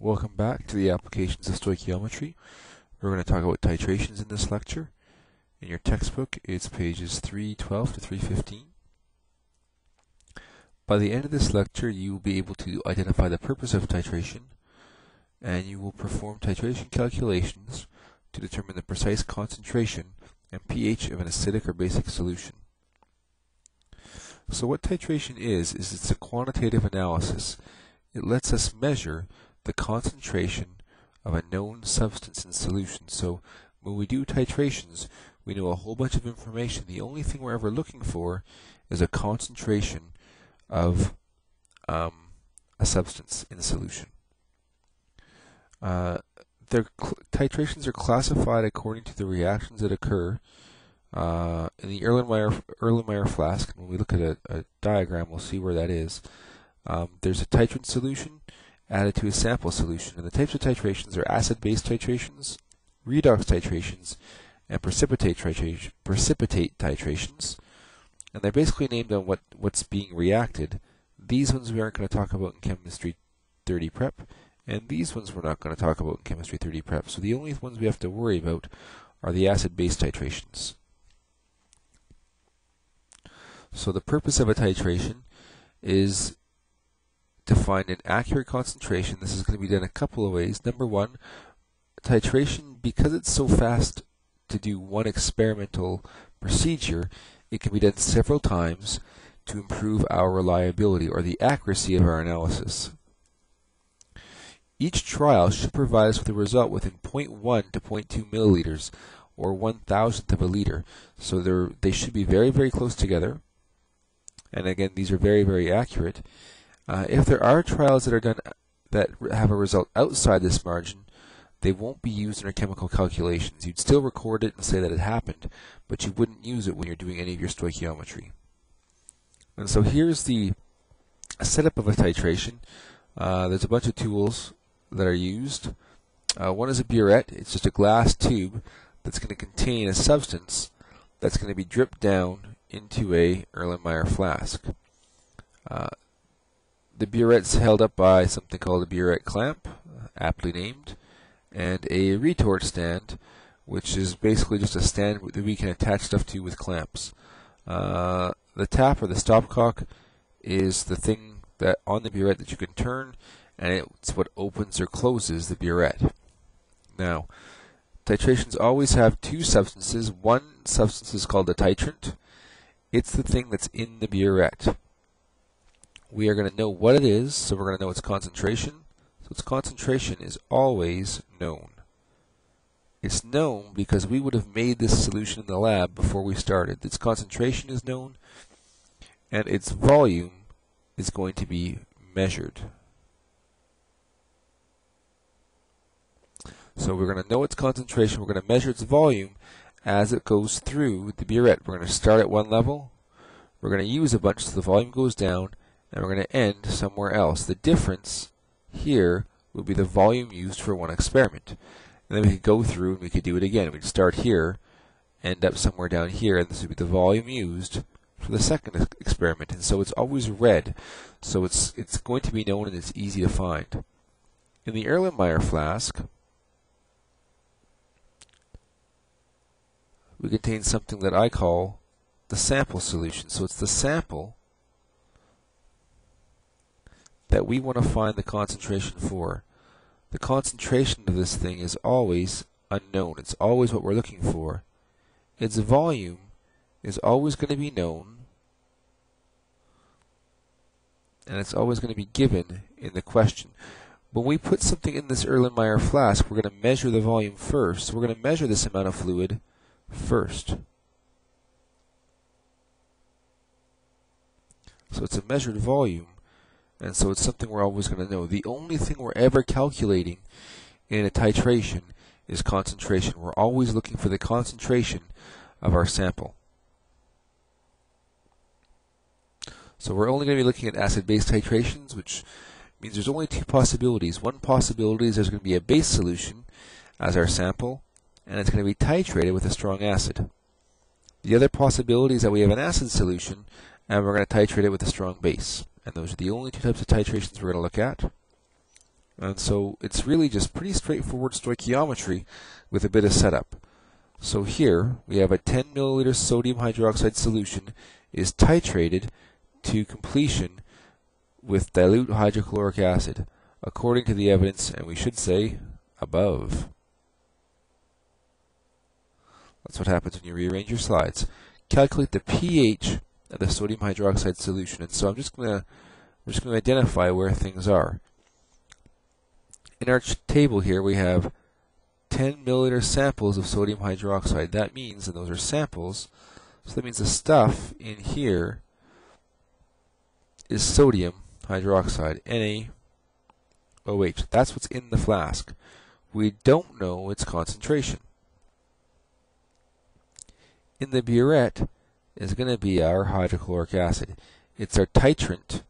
Welcome back to the applications of stoichiometry. We're going to talk about titrations in this lecture. In your textbook, it's pages 312 to 315. By the end of this lecture, you will be able to identify the purpose of titration, and you will perform titration calculations to determine the precise concentration and pH of an acidic or basic solution. So what titration is, is it's a quantitative analysis. It lets us measure the concentration of a known substance in solution. So when we do titrations, we know a whole bunch of information. The only thing we're ever looking for is a concentration of um, a substance in solution. Uh, their titrations are classified according to the reactions that occur uh, in the Erlenmeyer, Erlenmeyer flask. When we look at a, a, diagram, we'll see where that is. Um, there's a titrant solution added to a sample solution. And the types of titrations are acid-base titrations, redox titrations, and precipitate, precipitate titrations. And they're basically named on what, what's being reacted. These ones we aren't going to talk about in Chemistry 30 Prep, and these ones we're not going to talk about in Chemistry 30 Prep. So the only ones we have to worry about are the acid-base titrations. So the purpose of a titration is to find an accurate concentration, this is going to be done a couple of ways. Number one, titration, because it's so fast to do one experimental procedure, it can be done several times to improve our reliability or the accuracy of our analysis. Each trial should provide us with a result within 0.1 to 0.2 milliliters, or one thousandth of a liter. So they should be very, very close together. And again, these are very, very accurate. Uh, if there are trials that are done that have a result outside this margin, they won't be used in our chemical calculations. You'd still record it and say that it happened, but you wouldn't use it when you're doing any of your stoichiometry. And so here's the setup of a titration. Uh, there's a bunch of tools that are used. Uh, one is a burette. It's just a glass tube that's going to contain a substance that's going to be dripped down into a Erlenmeyer flask. Uh, the burette's held up by something called a burette clamp, aptly named, and a retort stand, which is basically just a stand that we can attach stuff to with clamps. Uh, the tap or the stopcock is the thing that on the burette that you can turn, and it's what opens or closes the burette. Now, titrations always have two substances. One substance is called a titrant. It's the thing that's in the burette we are going to know what it is, so we're going to know its concentration. So its concentration is always known. It's known because we would have made this solution in the lab before we started. Its concentration is known, and its volume is going to be measured. So we're going to know its concentration, we're going to measure its volume as it goes through the burette. We're going to start at one level, we're going to use a bunch so the volume goes down, and we're going to end somewhere else. The difference here would be the volume used for one experiment. And then we could go through and we could do it again. We'd start here, end up somewhere down here, and this would be the volume used for the second experiment. And so it's always read, so it's it's going to be known and it's easy to find. In the Erlenmeyer flask, we contain something that I call the sample solution. So it's the sample that we want to find the concentration for. The concentration of this thing is always unknown. It's always what we're looking for. Its volume is always going to be known, and it's always going to be given in the question. When we put something in this Erlenmeyer flask, we're going to measure the volume first. We're going to measure this amount of fluid first. So it's a measured volume. And so it's something we're always going to know. The only thing we're ever calculating in a titration is concentration. We're always looking for the concentration of our sample. So we're only going to be looking at acid-base titrations, which means there's only two possibilities. One possibility is there's going to be a base solution as our sample, and it's going to be titrated with a strong acid. The other possibility is that we have an acid solution, and we're going to titrate it with a strong base. And those are the only two types of titrations we're going to look at. And so it's really just pretty straightforward stoichiometry with a bit of setup. So here we have a 10 milliliter sodium hydroxide solution is titrated to completion with dilute hydrochloric acid according to the evidence and we should say above. That's what happens when you rearrange your slides. Calculate the pH the sodium hydroxide solution. And so I'm just going to just going to identify where things are. In our table here, we have 10 milliliter samples of sodium hydroxide. That means, and those are samples, so that means the stuff in here is sodium hydroxide, NaOH. That's what's in the flask. We don't know its concentration. In the burette is going to be our hydrochloric acid. It's our titrant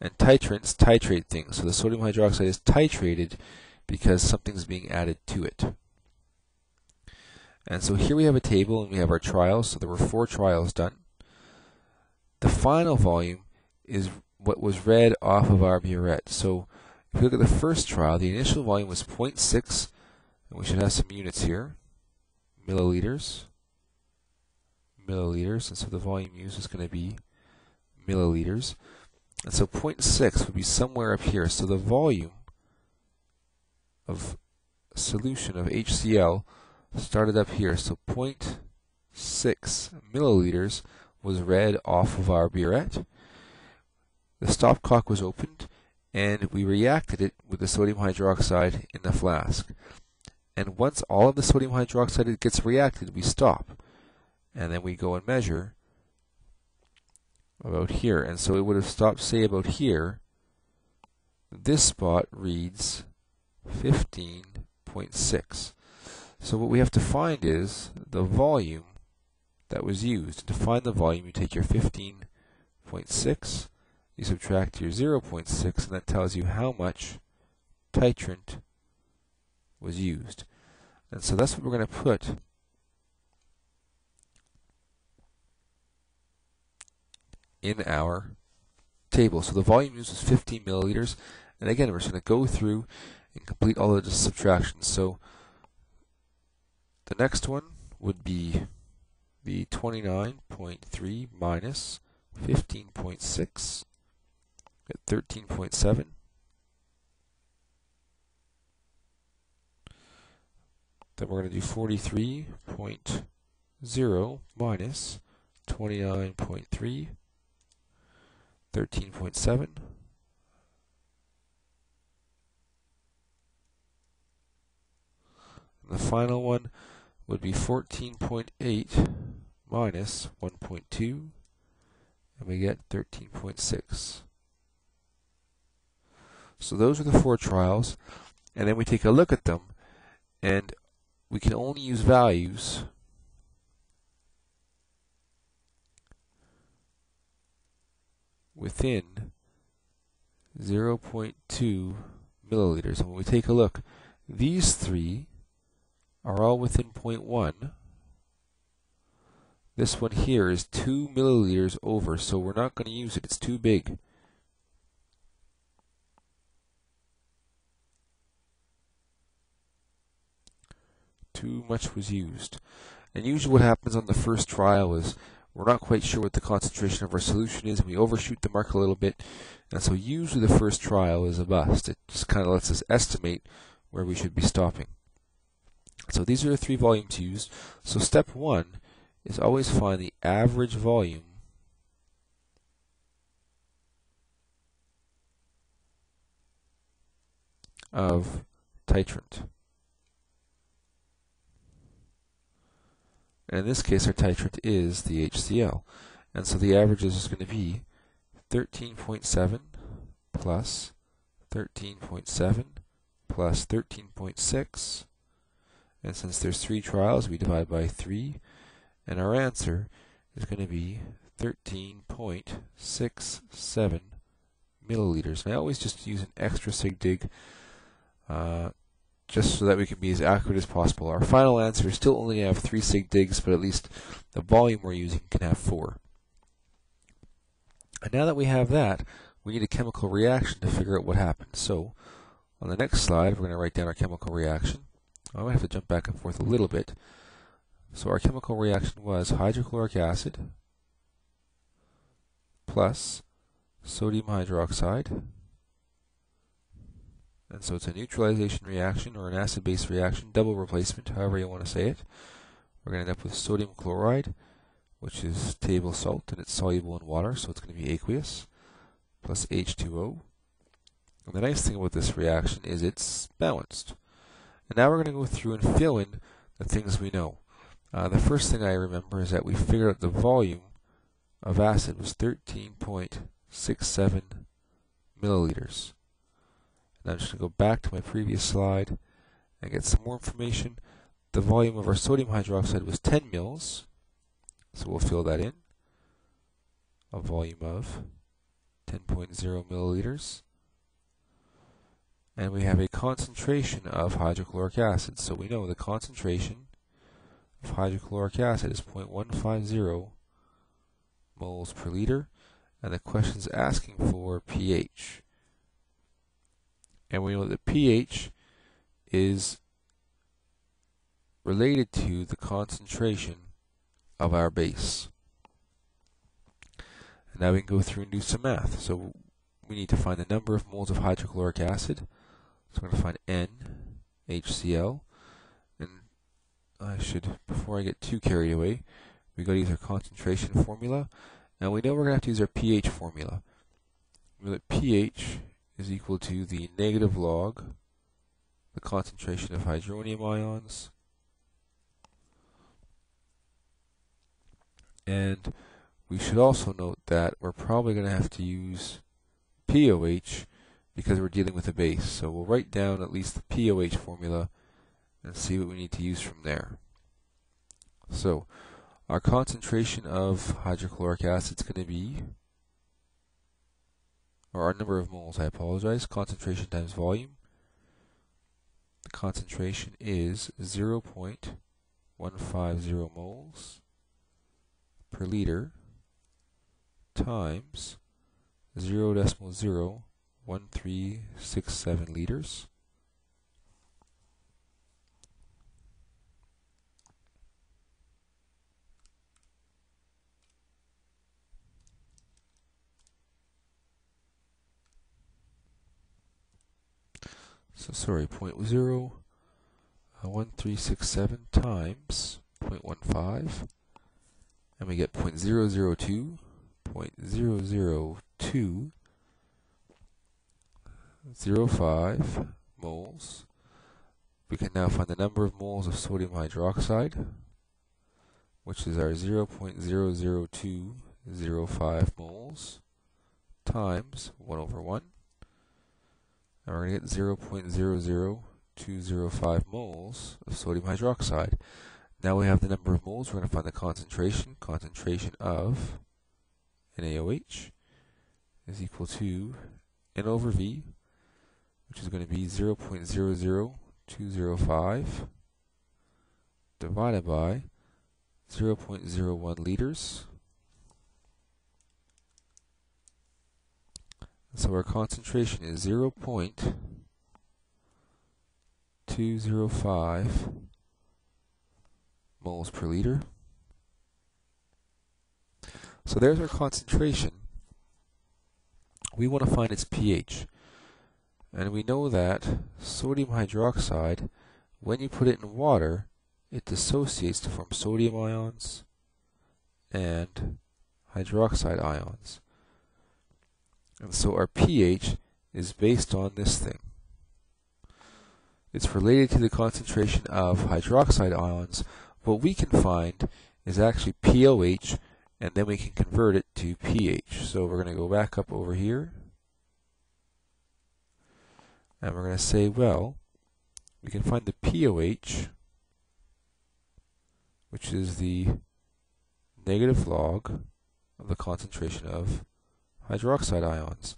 and titrants titrate things. So the sodium hydroxide is titrated because something's being added to it. And so here we have a table and we have our trials. So there were four trials done. The final volume is what was read off of our burette. So if you look at the first trial, the initial volume was 0.6, and we should have some units here, milliliters, milliliters, and so the volume used is going to be milliliters. And so 0.6 would be somewhere up here. So the volume of solution of HCl started up here. So 0.6 milliliters was read off of our burette. The stopcock was opened and we reacted it with the sodium hydroxide in the flask. And once all of the sodium hydroxide gets reacted, we stop. And then we go and measure about here. And so it would have stopped, say, about here. This spot reads 15.6. So what we have to find is the volume that was used. To find the volume, you take your 15.6, you subtract your 0.6, and that tells you how much titrant was used. And so that's what we're going to put in our table. So the volume used was 15 milliliters. And again, we're just going to go through and complete all of the subtractions. So the next one would be the 29.3 minus 15.6 at 13.7. Then we're going to do 43.0 minus 29.3 13.7. and The final one would be 14.8 minus 1.2, and we get 13.6. So those are the four trials, and then we take a look at them, and we can only use values within 0.2 milliliters. And when we take a look, these three are all within 0.1. This one here is 2 milliliters over, so we're not going to use it. It's too big. Too much was used. And usually what happens on the first trial is we're not quite sure what the concentration of our solution is, and we overshoot the mark a little bit. And so usually the first trial is a bust. It just kind of lets us estimate where we should be stopping. So these are the three volumes used. So step one is always find the average volume of titrant. And in this case, our titrant is the HCl. And so the average is going to be 13.7 plus 13.7 plus 13.6. And since there's three trials, we divide by 3. And our answer is going to be 13.67 milliliters. And I always just use an extra sig dig uh, just so that we can be as accurate as possible. Our final answer is still only have three sig digs, but at least the volume we're using can have four. And now that we have that, we need a chemical reaction to figure out what happened. So On the next slide, we're going to write down our chemical reaction. I might have to jump back and forth a little bit. So our chemical reaction was hydrochloric acid plus sodium hydroxide. And so it's a neutralization reaction or an acid-base reaction, double replacement, however you want to say it. We're going to end up with sodium chloride, which is table salt, and it's soluble in water, so it's going to be aqueous, plus H2O. And the nice thing about this reaction is it's balanced. And now we're going to go through and fill in the things we know. Uh, the first thing I remember is that we figured out the volume of acid was 13.67 milliliters. And I'm just going to go back to my previous slide and get some more information. The volume of our sodium hydroxide was 10 mils, so we'll fill that in. A volume of 10.0 milliliters. And we have a concentration of hydrochloric acid. So we know the concentration of hydrochloric acid is 0.150 moles per liter. And the question is asking for pH. And we know that pH is related to the concentration of our base. And now we can go through and do some math. So we need to find the number of moles of hydrochloric acid. So we're going to find N, HCl. And I should, before I get too carried away, we've got to use our concentration formula. And we know we're going to have to use our pH formula. We know that pH is equal to the negative log, the concentration of hydronium ions, and we should also note that we're probably going to have to use POH because we're dealing with a base. So we'll write down at least the POH formula and see what we need to use from there. So our concentration of hydrochloric acid is going to be, or our number of moles, I apologize, concentration times volume. The concentration is 0.150 moles per liter times 0 0.0 1367 liters. So sorry, point zero uh, one three six seven times 0.15, and we get point zero zero two point zero zero two 0.05 moles. We can now find the number of moles of sodium hydroxide, which is our 0.00205 moles times 1 over 1. And we're going to get 0.00205 moles of sodium hydroxide. Now we have the number of moles, we're going to find the concentration. Concentration of NaOH is equal to N over V which is going to be 0.00205 divided by 0.01 liters. So our concentration is 0.205 moles per liter. So there's our concentration. We want to find its pH. And we know that sodium hydroxide, when you put it in water, it dissociates to form sodium ions and hydroxide ions. And so our pH is based on this thing. It's related to the concentration of hydroxide ions. What we can find is actually POH, and then we can convert it to pH. So we're going to go back up over here. And we're going to say, well, we can find the POH, which is the negative log of the concentration of hydroxide ions.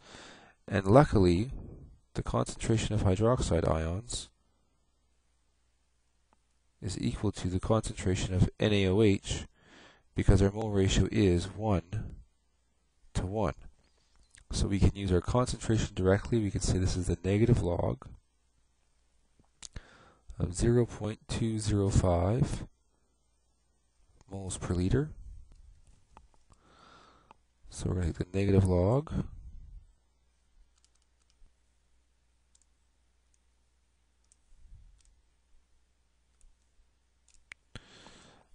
And luckily, the concentration of hydroxide ions is equal to the concentration of NaOH because our mole ratio is 1 to 1. So we can use our concentration directly. We can say this is the negative log of 0.205 moles per liter. So we're going to take the negative log.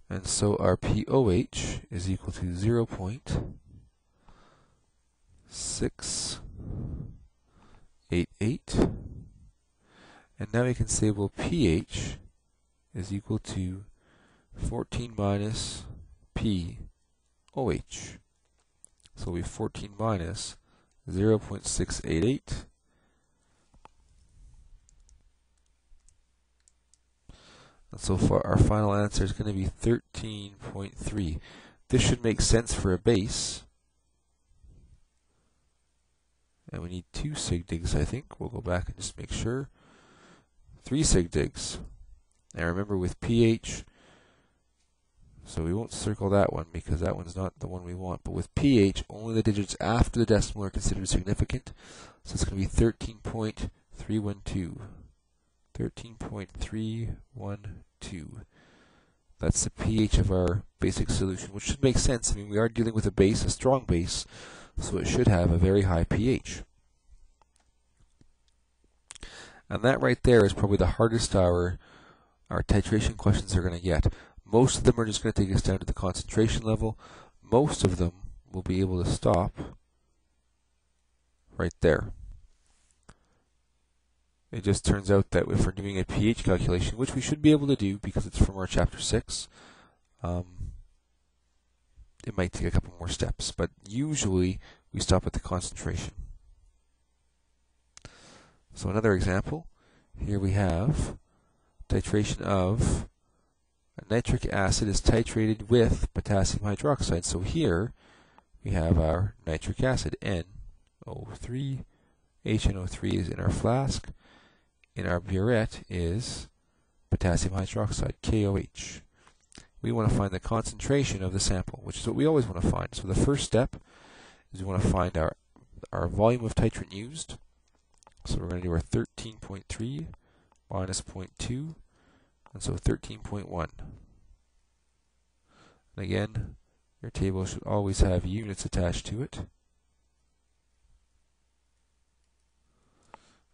And so our POH is equal to 0 0.688. And now we can say, well, pH is equal to 14 minus POH. So we 14 minus 0 0.688. And so far our final answer is going to be 13.3. This should make sense for a base. And we need two sig digs, I think. We'll go back and just make sure. Three sig digs. And remember with pH, so we won't circle that one because that one's not the one we want. But with pH, only the digits after the decimal are considered significant. So it's going to be 13.312. 13.312. That's the pH of our basic solution, which should make sense. I mean, we are dealing with a base, a strong base, so it should have a very high pH. And that right there is probably the hardest our, our titration questions are going to get. Most of them are just going to take us down to the concentration level. Most of them will be able to stop right there. It just turns out that if we're doing a pH calculation, which we should be able to do because it's from our chapter 6, um, it might take a couple more steps. But usually we stop at the concentration. So another example, here we have titration of nitric acid is titrated with potassium hydroxide. So here we have our nitric acid, NO3. HNO3 is in our flask. In our burette is potassium hydroxide, KOH. We want to find the concentration of the sample, which is what we always want to find. So the first step is we want to find our, our volume of titrant used. So we're going to do our 13.3 minus 0.2, and so 13.1. And again, your table should always have units attached to it.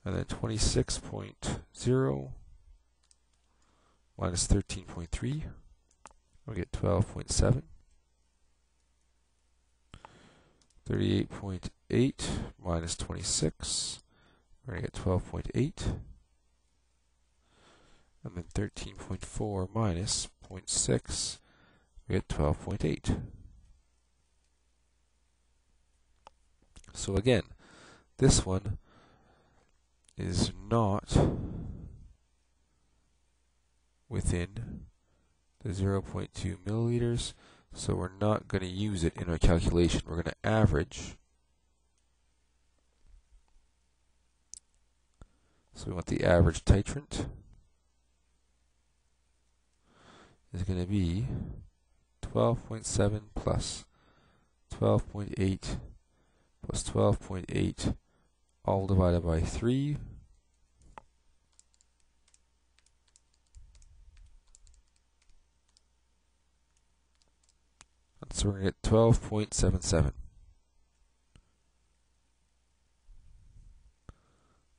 And then 26.0 minus 13.3, we get 12.7. 38.8 minus 26, we're going to get 12.8. And then 13.4 minus 0.6, we get 12.8. So again, this one is not within the 0.2 milliliters, so we're not going to use it in our calculation. We're going to average. So we want the average titrant is going to be 12.7 plus 12.8 plus 12.8 all divided by 3. And so we're going to get 12.77.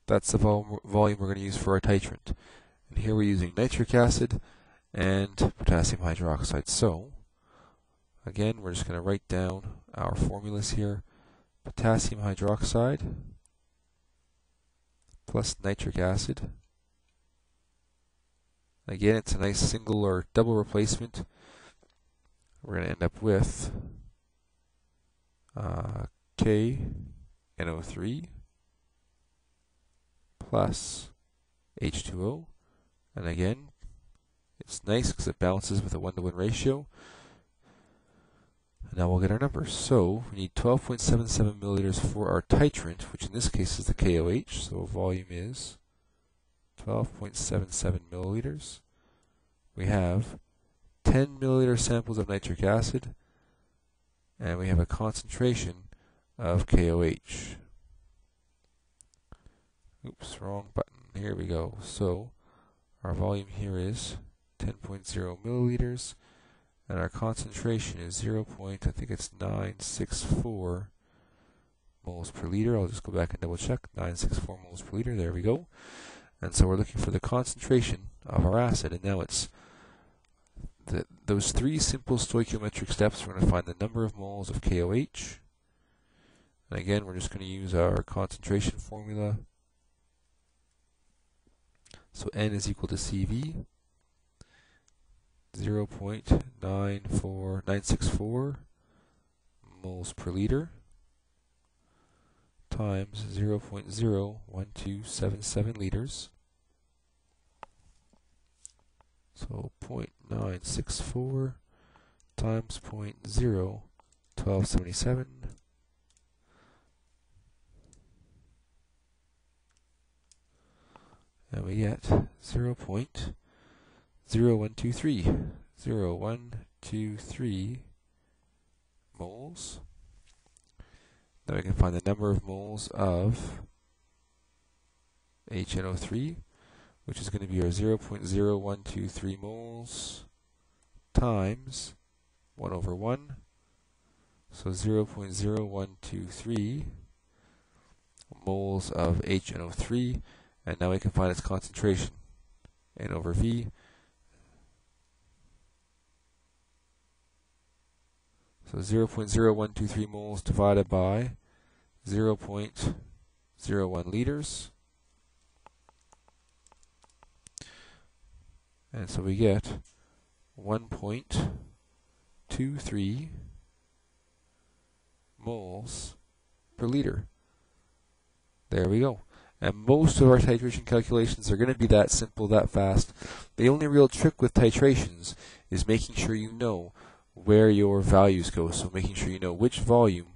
That's the vol volume we're going to use for our titrant. And here we're using nitric acid and potassium hydroxide. So, again, we're just going to write down our formulas here. Potassium hydroxide plus nitric acid. Again, it's a nice single or double replacement. We're going to end up with uh, KNO3 plus H2O. And again, it's nice because it balances with a one-to-one ratio. Now we'll get our numbers. So we need 12.77 milliliters for our titrant, which in this case is the KOH. So volume is 12.77 milliliters. We have 10 milliliter samples of nitric acid, and we have a concentration of KOH. Oops, wrong button. Here we go. So our volume here is 10.0 milliliters, and our concentration is 0. Point, I think it's 964 moles per liter. I'll just go back and double check. 964 moles per liter. There we go. And so we're looking for the concentration of our acid, and now it's the, those three simple stoichiometric steps. We're going to find the number of moles of KOH. And again, we're just going to use our concentration formula. So N is equal to CV. 0 0.94964 moles per liter times 0 0.01277 liters. So 0.964 times 0.01277 and we get 0 0.0123 0123 moles then we can find the number of moles of HNO3, which is going to be our 0.0123 moles times 1 over 1. So 0.0123 moles of HNO3, and now we can find its concentration. N over V. So 0.0123 moles divided by 0.01 liters. And so we get 1.23 moles per liter. There we go. And most of our titration calculations are going to be that simple, that fast. The only real trick with titrations is making sure you know where your values go. So making sure you know which volume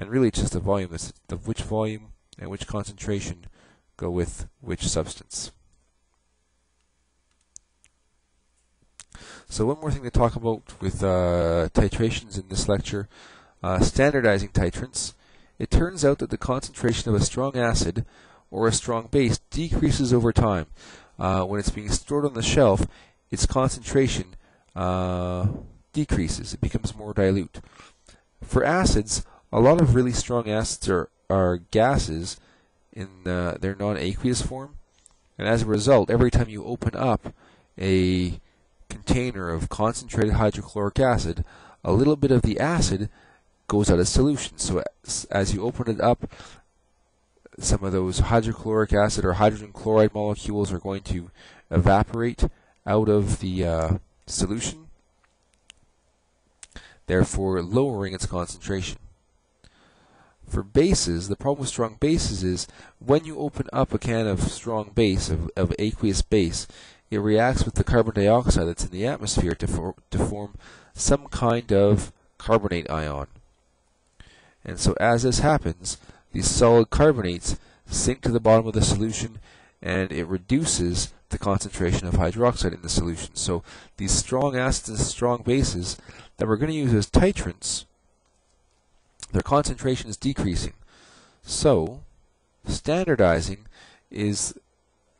and really it's just the volume, the which volume and which concentration go with which substance. So one more thing to talk about with uh, titrations in this lecture, uh, standardizing titrants. It turns out that the concentration of a strong acid or a strong base decreases over time. Uh, when it's being stored on the shelf, its concentration uh, decreases. It becomes more dilute. For acids, a lot of really strong acids are, are gases in their non-aqueous form, and as a result, every time you open up a container of concentrated hydrochloric acid, a little bit of the acid goes out of solution. So as, as you open it up, some of those hydrochloric acid or hydrogen chloride molecules are going to evaporate out of the uh, solution, therefore lowering its concentration. For bases, the problem with strong bases is when you open up a can of strong base, of, of aqueous base, it reacts with the carbon dioxide that's in the atmosphere to, for, to form some kind of carbonate ion. And so as this happens, these solid carbonates sink to the bottom of the solution and it reduces the concentration of hydroxide in the solution. So these strong acids and strong bases that we're going to use as titrants their concentration is decreasing. So, standardizing is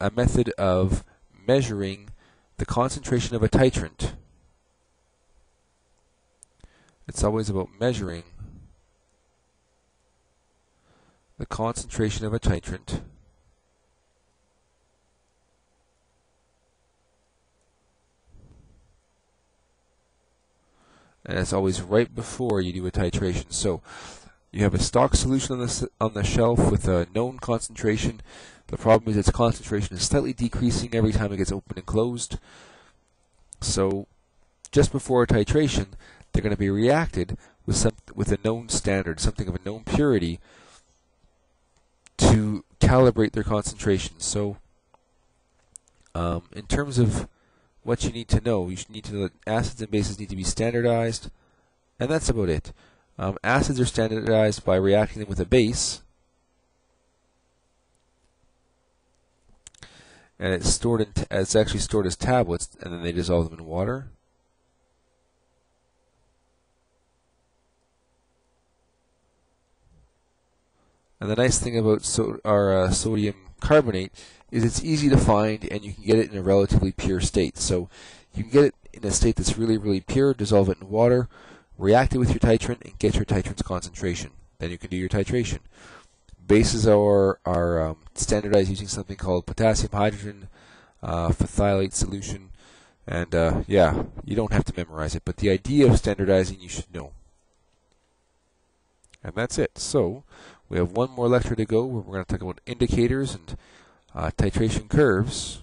a method of measuring the concentration of a titrant. It's always about measuring the concentration of a titrant and it's always right before you do a titration. So you have a stock solution on the, on the shelf with a known concentration. The problem is its concentration is slightly decreasing every time it gets opened and closed. So just before a titration, they're going to be reacted with some with a known standard, something of a known purity, to calibrate their concentration. So um, in terms of what you need to know. You need to know that acids and bases need to be standardized, and that's about it. Um, acids are standardized by reacting them with a base, and it's stored in it's actually stored as tablets, and then they dissolve them in water. And the nice thing about so our uh, sodium carbonate is it's easy to find and you can get it in a relatively pure state. So you can get it in a state that's really, really pure, dissolve it in water, react it with your titrant, and get your titrant's concentration. Then you can do your titration. Bases are, are um, standardized using something called potassium hydrogen uh, phthalate solution. And uh, yeah, you don't have to memorize it, but the idea of standardizing you should know. And that's it. So we have one more lecture to go where we're going to talk about indicators and uh, titration curves.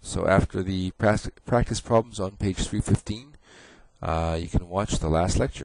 So after the practice problems on page 315, uh, you can watch the last lecture.